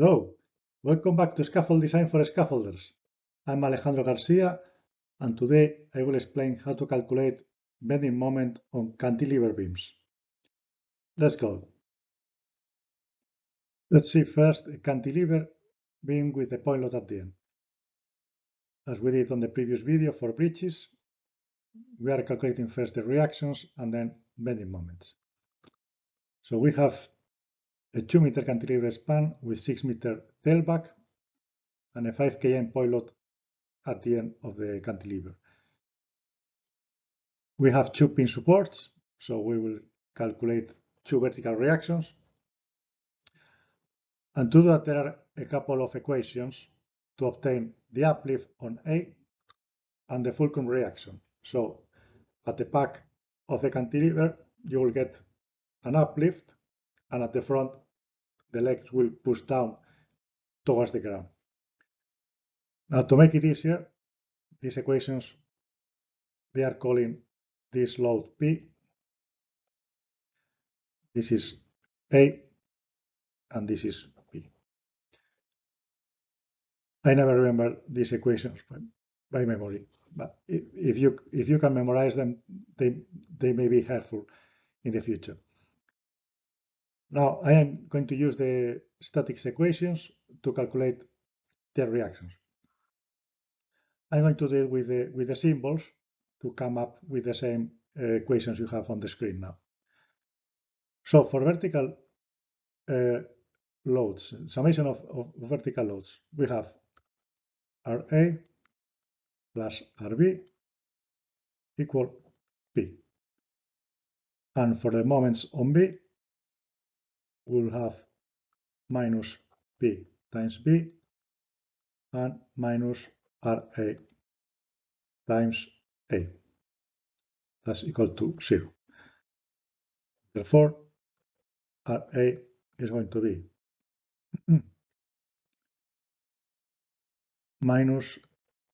Hello, welcome back to Scaffold Design for Scaffolders. I'm Alejandro Garcia and today I will explain how to calculate bending moment on cantilever beams. Let's go. Let's see first a cantilever beam with a point load at the end. As we did on the previous video for bridges, we are calculating first the reactions and then bending moments. So we have a 2 meter cantilever span with 6 meter tailback and a 5 kN load at the end of the cantilever. We have two pin supports, so we will calculate two vertical reactions. And to that, there are a couple of equations to obtain the uplift on A and the fulcrum reaction. So at the back of the cantilever, you will get an uplift and at the front the legs will push down towards the ground. Now to make it easier, these equations, they are calling this load P, this is A, and this is P. I never remember these equations by, memory, but if you if you can memorize them, they they may be helpful in the future. Now I am going to use the statics equations to calculate their reactions. I'm going to deal with the, with the symbols to come up with the same uh, equations you have on the screen now. So for vertical uh, loads, summation of, of vertical loads, we have RA plus RB equal P. And for the moments on B, we'll have minus b times B and minus RA times A. That's equal to 0. Therefore, RA is going to be minus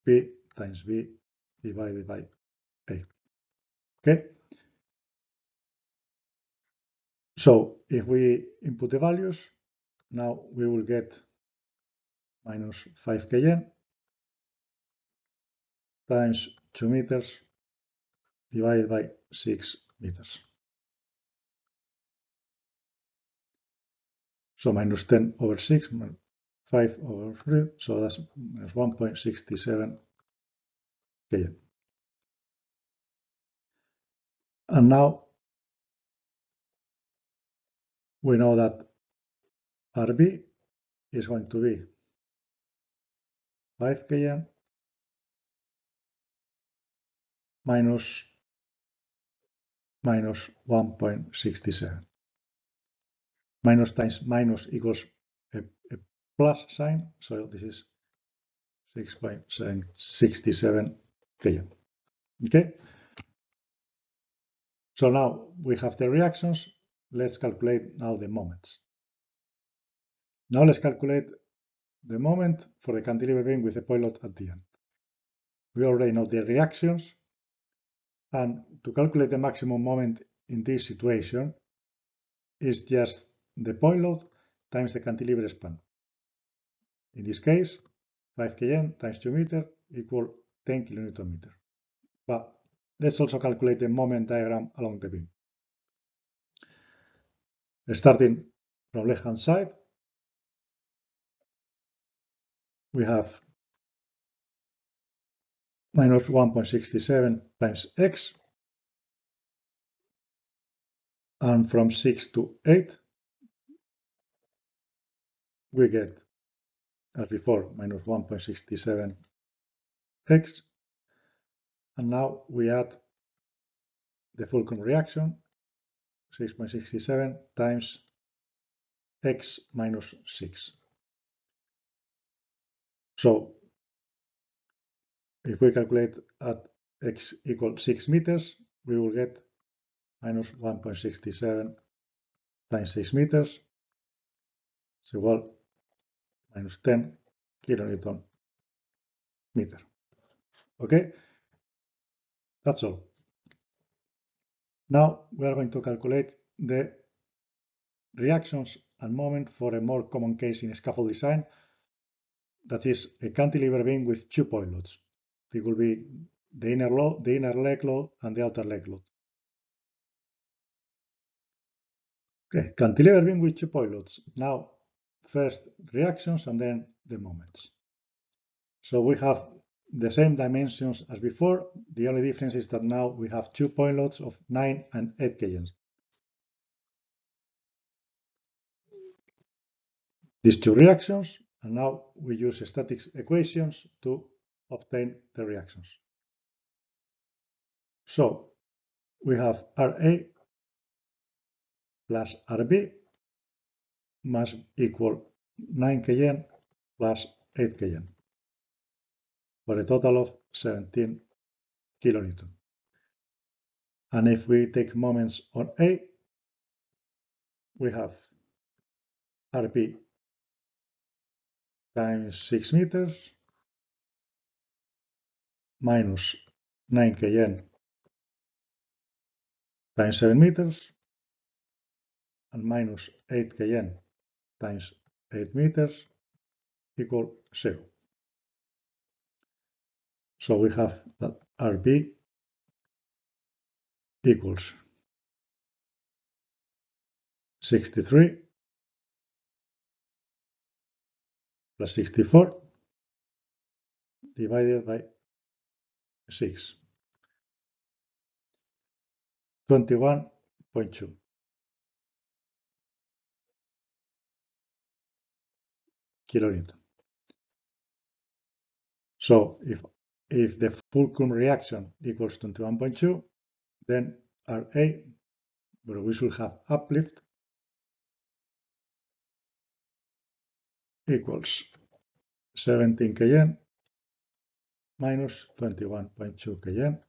B times B divided by A. Okay? So if we input the values, now we will get minus 5 kN times 2 meters divided by 6 meters. So minus 10 over 6, 5 over 3, so that's 1.67 kN. And now we know that RB is going to be 5 kN minus minus 1.67. Minus times minus equals a, a plus sign, so this is 6.67 kN. Okay? So now we have the reactions. Let's calculate now the moments. Now let's calculate the moment for the cantilever beam with point load at the end. We already know the reactions, and to calculate the maximum moment in this situation is just the point load times the cantilever span. In this case, 5 kN times 2 meter equal 10 kilonewton meter. But let's also calculate the moment diagram along the beam. Starting from left hand side, we have minus 1.67 times x. And from 6 to 8, we get, as before, minus 1.67 x. And now we add the Fulcrum reaction, 6.67 times x minus 6. So if we calculate at x equals 6 meters, we will get minus 1.67 times 6 meters is equal minus 10 kilonewton meter. Okay, that's all. Now we are going to calculate the reactions and moment for a more common case in scaffold design, that is a cantilever beam with two point loads. It will be the inner load, the inner leg load and the outer leg load. Okay, cantilever beam with two point loads. Now, first reactions and then the moments. So we have the same dimensions as before. The only difference is that now we have two point loads of 9 and 8 kN. These two reactions, and now we use statics equations to obtain the reactions. So we have RA plus RB must equal 9 kN plus 8 kN for a total of 17 kilonewton. And if we take moments on A, we have RB times 6 meters minus 9 kN times 7 meters and minus 8 kN times 8 meters equal 0. So we have that RB equals 63 plus 64 divided by 6. 21.2. kilonewton. So if if the fulcrum reaction equals 21.2, then RA, where we should have uplift, equals 17 kN minus 21.2 kN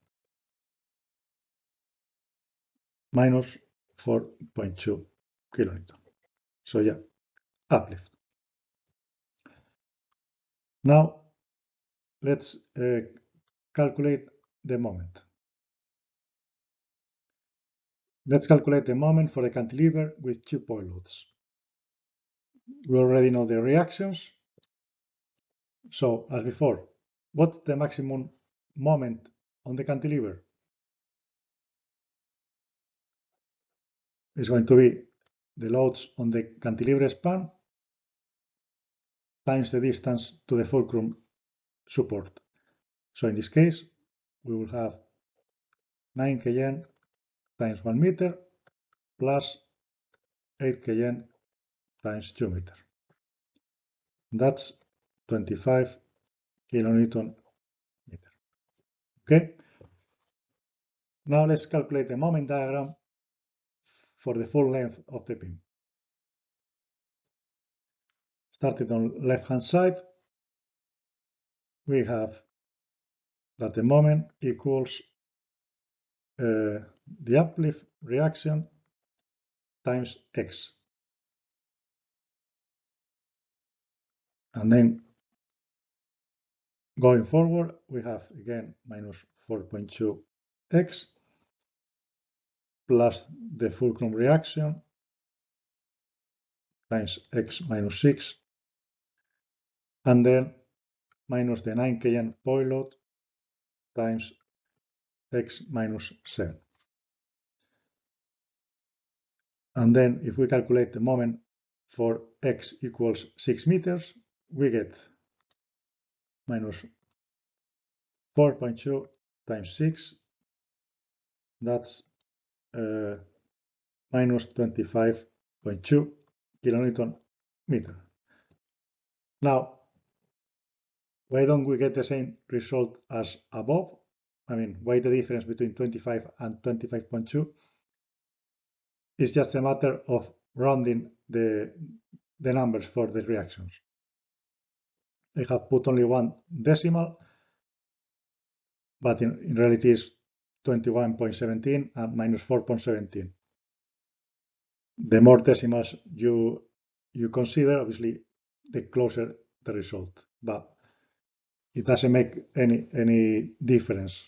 minus 4.2 kilonewton. So yeah, uplift. Now let's uh, calculate the moment. Let's calculate the moment for a cantilever with two point loads. We already know the reactions. So as before, what's the maximum moment on the cantilever? It's going to be the loads on the cantilever span times the distance to the fulcrum support. So in this case, we will have 9 kN times 1 meter plus 8 kN times 2 meter. That's 25 kilonewton meter. Okay. Now let's calculate the moment diagram for the full length of the beam. Started on left hand side, we have that the moment equals uh, the uplift reaction times x. And then going forward, we have again minus 4.2x plus the fulcrum reaction times x minus 6 and then minus the 9 kN point load times x minus 7. And then if we calculate the moment for x equals 6 meters, we get minus 4.2 times 6. That's uh, minus 25.2 kilonewton meter. Now, why don't we get the same result as above? I mean, why the difference between 25 and 25.2? It's just a matter of rounding the, the numbers for the reactions. I have put only one decimal, but in, in reality it's 21.17 and minus 4.17. The more decimals you you consider, obviously, the closer the result. But it doesn't make any any difference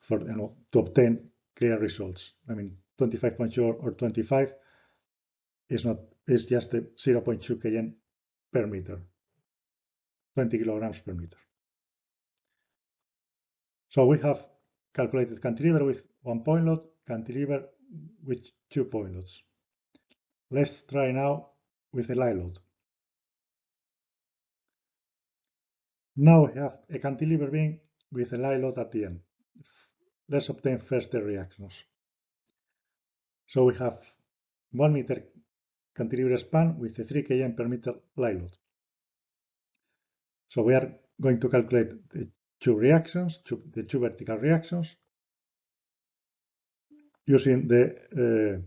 for you know to obtain clear results. I mean, 25.2 or 25 is not is just the 0.2 kN per meter, 20 kilograms per meter. So we have calculated cantilever with one point load, cantilever with two point loads. Let's try now with a line load. Now we have a cantilever beam with a line load at the end. Let's obtain first the reactions. So we have 1 meter cantilever span with a 3 kN per meter line load. So we are going to calculate the two reactions, two, the two vertical reactions, using the uh,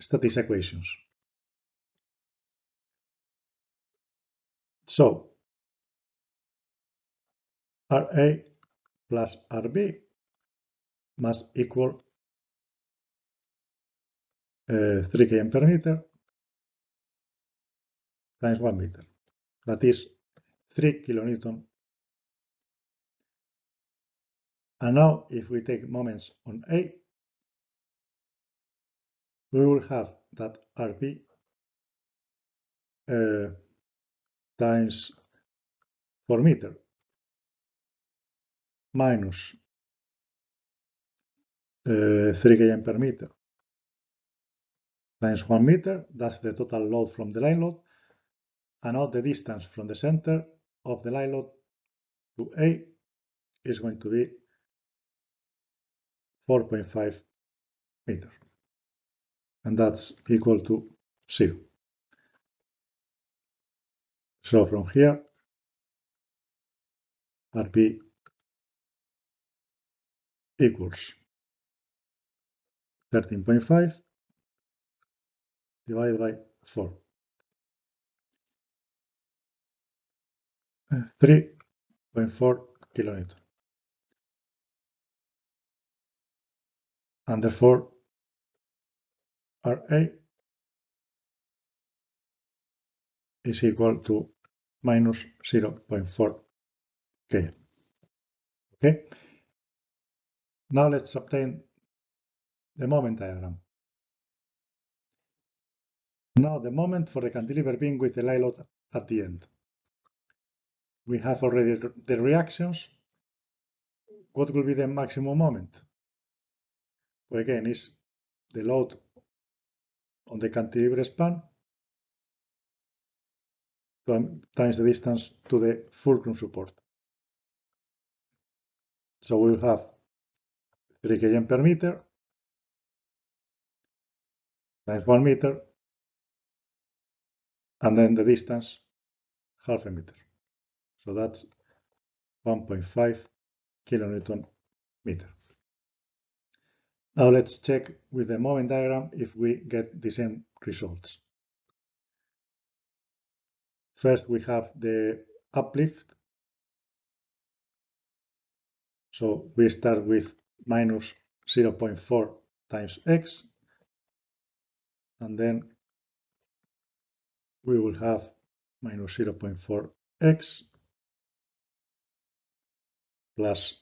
statics equations. So RA plus RB must equal uh, 3 kN per meter times 1 meter. That is 3 kilonewton. And now if we take moments on A, we will have that RB uh, times 4 meter minus uh, 3 kN per meter. Times 1 meter, that's the total load from the line load, and now the distance from the center of the line load to A is going to be 4.5 meters and that's equal to 0. So from here, RB equals 13.5 divided by 4. 3.4 kilonewton. And therefore Ra is equal to minus 0.4 K. Okay. Now let's obtain the moment diagram. Now the moment for the cantilever beam with the load at the end. We have already the reactions. What will be the maximum moment? Well, again, is the load on the cantilever span times the distance to the fulcrum support. So we will have 3 kN per meter times 1 meter and then the distance half a meter. So that's 1.5 kilonewton meter. Now let's check with the moment diagram if we get the same results. First we have the uplift. So we start with minus 0.4 times x and then we will have minus 0.4 x plus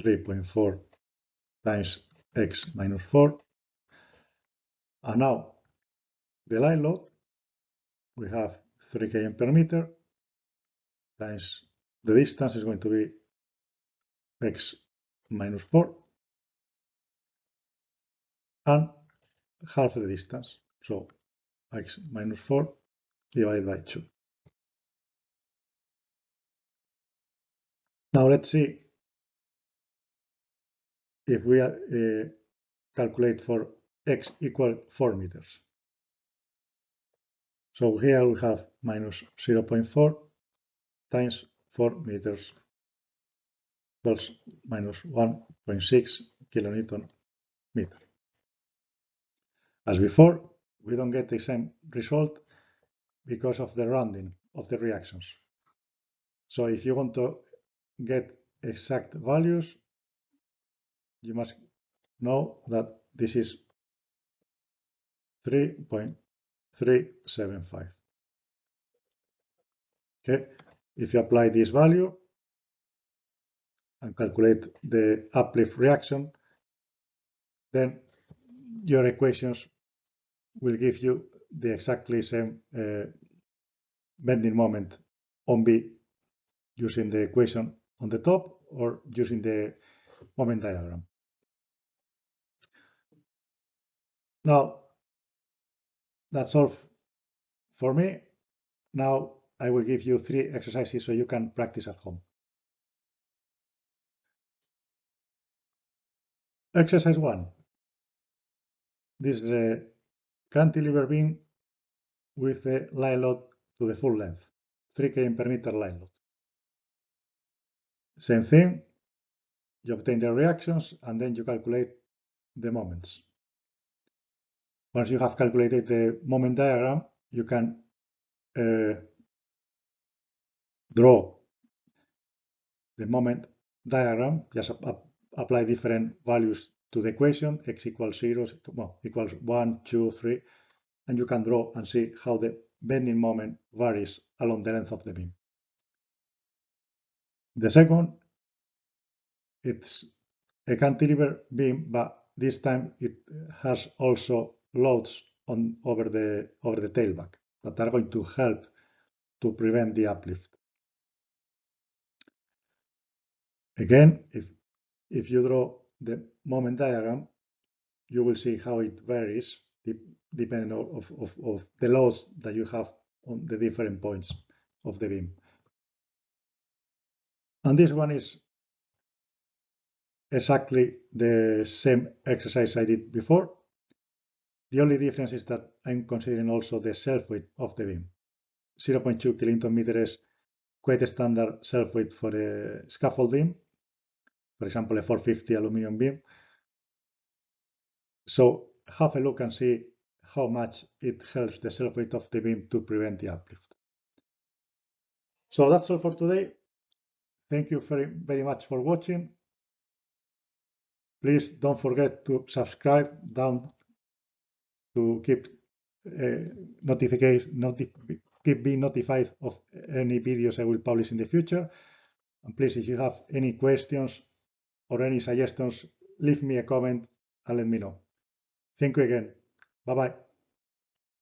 3.4 times x minus 4. And now the line load, we have 3 kN per meter times the distance is going to be x minus 4 and half the distance, so x minus 4 divided by 2. Now let's see if we uh, calculate for x equal 4 meters. So here we have minus 0.4 times 4 meters plus minus 1.6 kilonewton meter. As before, we don't get the same result because of the rounding of the reactions. So if you want to get exact values, you must know that this is 3.375. Okay, if you apply this value and calculate the uplift reaction, then your equations will give you the exactly same uh, bending moment on B using the equation on the top or using the moment diagram. Now, that's all for me. Now I will give you three exercises so you can practice at home. Exercise 1. This is a cantilever beam with the line load to the full length, 3 kN per meter line load. Same thing, you obtain the reactions and then you calculate the moments. Once you have calculated the moment diagram, you can uh, draw the moment diagram, just apply different values to the equation, x equals 0, well, equals 1, 2, 3, and you can draw and see how the bending moment varies along the length of the beam. The second, it's a cantilever beam, but this time it has also loads on over the over the tailback that are going to help to prevent the uplift. Again, if if you draw the moment diagram, you will see how it varies depending of, of, of the loads that you have on the different points of the beam. And this one is exactly the same exercise I did before. The only difference is that I'm considering also the self-weight of the beam. 0.2 kilonewton meter is quite a standard self-weight for a scaffold beam for example, a 450 aluminum beam. So have a look and see how much it helps the self-weight of the beam to prevent the uplift. So that's all for today. Thank you very, very much for watching. Please don't forget to subscribe down to keep uh, notification, notif keep being notified of any videos I will publish in the future. And please, if you have any questions or any suggestions, leave me a comment and let me know. Thank you again. Bye bye.